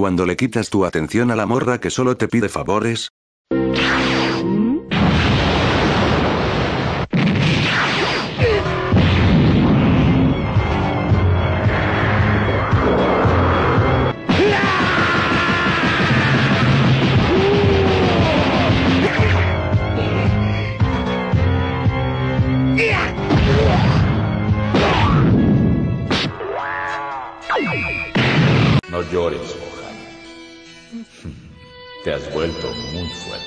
Cuando le quitas tu atención a la morra que solo te pide favores. No llores. Te has vuelto muy fuerte.